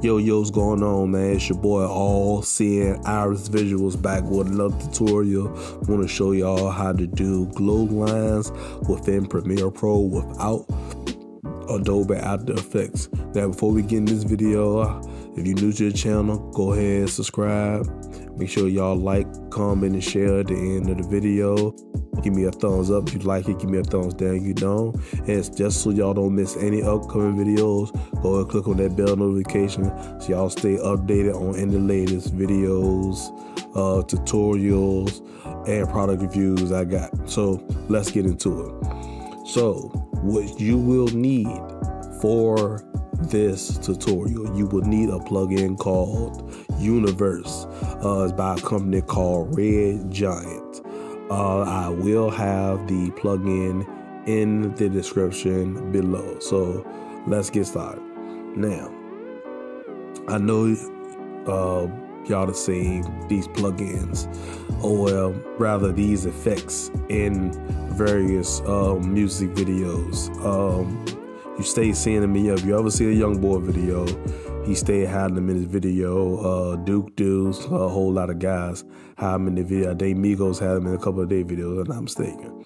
Yo, yo's going on, man? It's your boy All Seeing Iris Visuals back with another tutorial. Want to show y'all how to do glow lines within Premiere Pro without Adobe After Effects. Now, before we get in this video, if you're new to the channel, go ahead and subscribe. Make sure y'all like, comment, and share at the end of the video. Give me a thumbs up if you like it. Give me a thumbs down if you don't. And just so y'all don't miss any upcoming videos, go and click on that bell notification so y'all stay updated on any latest videos, uh, tutorials, and product reviews I got. So let's get into it. So what you will need for this tutorial, you will need a plugin called Universe. Uh, it's by a company called Red Giant. Uh, I will have the plugin in the description below. So let's get started. Now, I know uh, y'all have seen these plugins, or well, rather these effects in various uh, music videos. Um, you stay seeing me If you ever see a Young Boy video, he stayed hiding them in his video. Uh, Duke Deuce, a whole lot of guys had him in the video. Dave Migos had him in a couple of their videos, if I'm mistaken.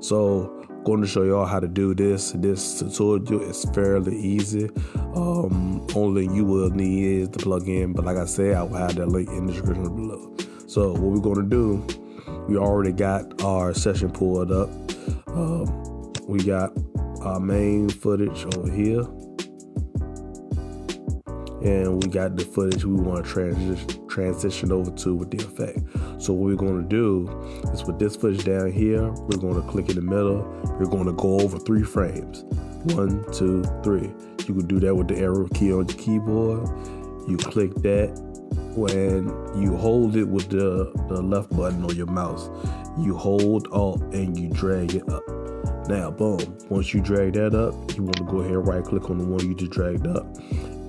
So, going to show y'all how to do this. This tutorial is fairly easy. Um, only you will need is the plugin, but like I said, I will have that link in the description below. So, what we're going to do, we already got our session pulled up. Um, we got our main footage over here and we got the footage we want to transition transition over to with the effect. So what we're going to do is with this footage down here, we're going to click in the middle. We're going to go over three frames. One, two, three. You can do that with the arrow key on your keyboard. You click that. When you hold it with the, the left button on your mouse, you hold Alt and you drag it up. Now, boom. Once you drag that up, you want to go ahead and right click on the one you just dragged up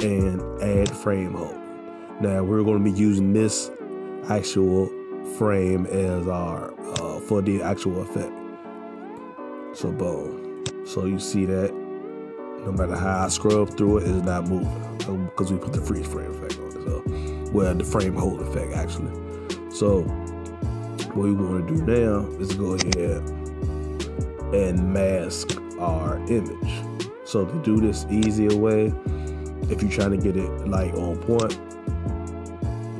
and add frame hold. Now we're going to be using this actual frame as our uh, for the actual effect. So boom. So you see that no matter how I scrub through it, it's not moving because we put the freeze frame effect on it. So well, the frame hold effect actually. So what we want to do now is go ahead and mask our image. So to do this easier way, if you're trying to get it like on point.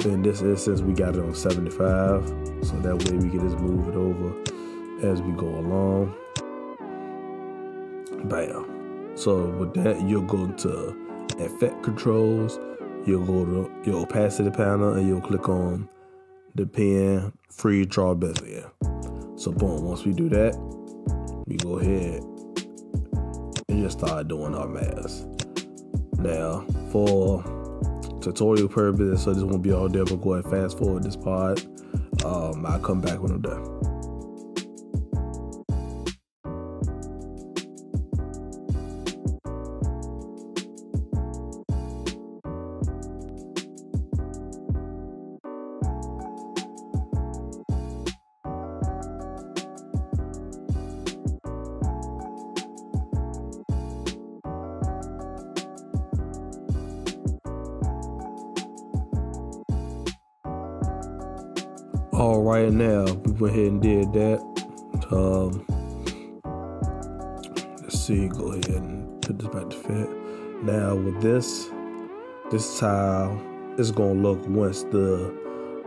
In this instance, we got it on 75, so that way we can just move it over as we go along. Bam. So with that, you'll go to effect controls, you'll go to your opacity panel, and you'll click on the pen free draw bezier. So boom, once we do that, we go ahead and just start doing our mask. Now, for tutorial purposes, so this won't be all there, but go ahead fast forward this part. Um, I'll come back when I'm done. All right now. We went ahead and did that. Um, let's see, go ahead and put this back to fit. Now with this, this tile is gonna look once the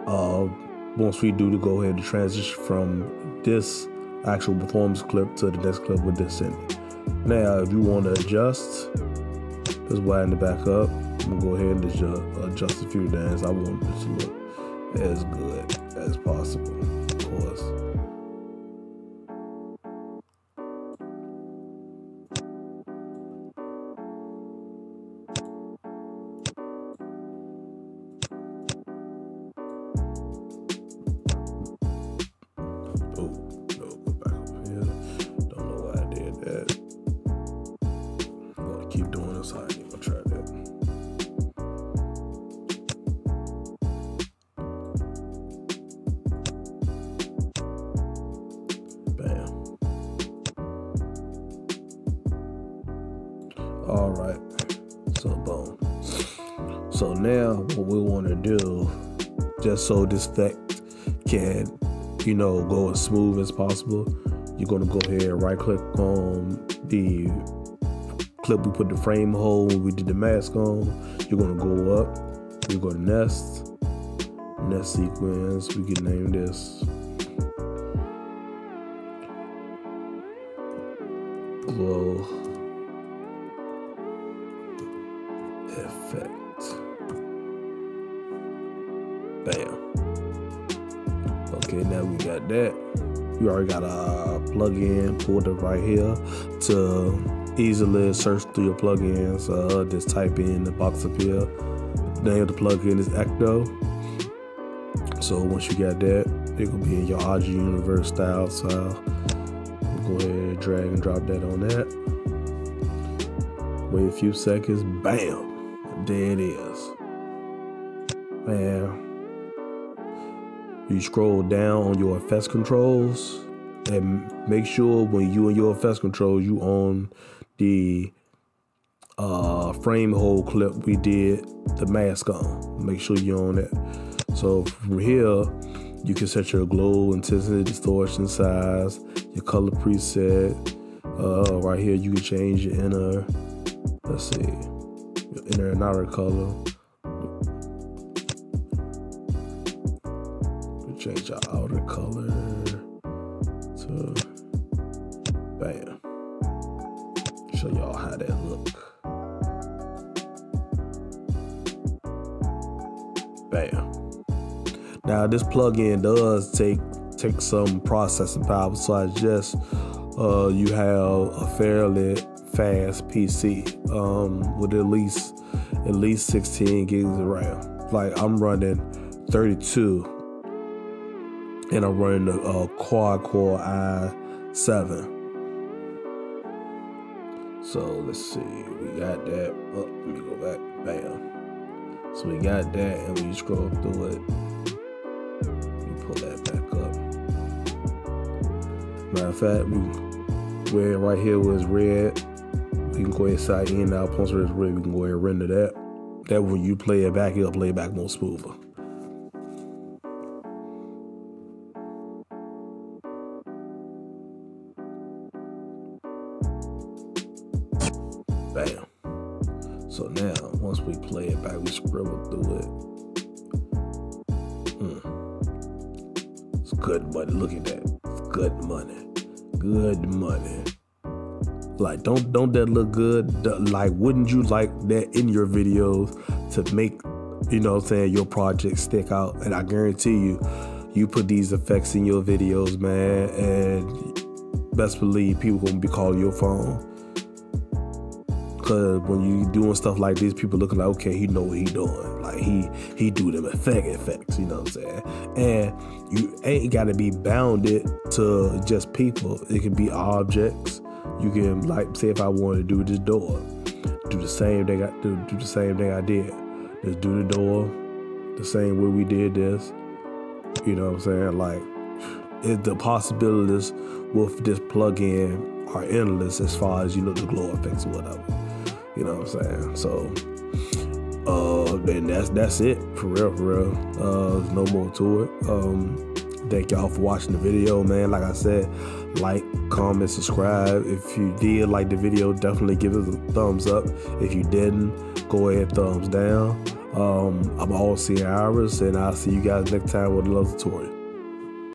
uh once we do to go ahead and transition from this actual performance clip to the next clip with this in it. Now if you want to adjust, just widen the back up. I'm gonna go ahead and adjust, adjust a few things. I want this to look as good as possible, of course. All right. So boom. So now what we want to do, just so this effect can, you know, go as smooth as possible, you're gonna go ahead and right click on the clip we put the frame hold we did the mask on. You're gonna go up, you go to nest, nest sequence, we can name this glow effect. Bam. Okay, now we got that. You already got a plugin pulled up right here to easily search through your plugins. Uh, just type in the box up here. The name of the plugin is Ecto. So once you got that, it will be in your RG Universe style. So go ahead and drag and drop that on that. Wait a few seconds, bam, there it is. Man, you scroll down on your effects controls and make sure when you and your effects controls you on the uh, frame hold clip we did the mask on. Make sure you're on that. So from here, you can set your glow, intensity, distortion, size, your color preset. Uh, right here, you can change your inner, let's see, inner and outer color. change your outer color to bam. Show y'all how that look. Bam. Now this plugin does take take some processing power, so I just uh, you have a fairly fast PC um, with at least at least 16 gigs of RAM. Like I'm running 32 and I'm running a, a quad core i7. So let's see, we got that. Oh, let me go back. Bam. So we got that, and we scroll through it. We pull that back up. Matter of fact, we where right here was red. We can go ahead side in now. Once it's red, we can go ahead and render that. That when you play it back, it'll play it back more smoother. Bam. So now, once we play it back, we scribble through it. Mm. It's good money. Look at that. It's good money. Good money. Like, don't don't that look good? Like, wouldn't you like that in your videos to make, you know, what I'm saying your project stick out? And I guarantee you, you put these effects in your videos, man, and best believe people gonna be calling your phone Cause when you doing stuff like this, people looking like, okay, he know what he doing. Like he he do them effect effects, you know what I'm saying? And you ain't gotta be bounded to just people. It can be objects. You can like say if I wanted to do this door, do the same thing I do, do the same thing I did. Just do the door the same way we did this. You know what I'm saying? Like it, the possibilities with this plugin are endless as far as you look the glow effects or whatever. You know what I'm saying? So, uh, then that's that's it for real, for real. Uh, no more to it. Um, thank y'all for watching the video, man. Like I said, like, comment, subscribe. If you did like the video, definitely give it a thumbs up. If you didn't, go ahead, thumbs down. Um, I'm all seeing Iris, and I'll see you guys next time with another tutorial.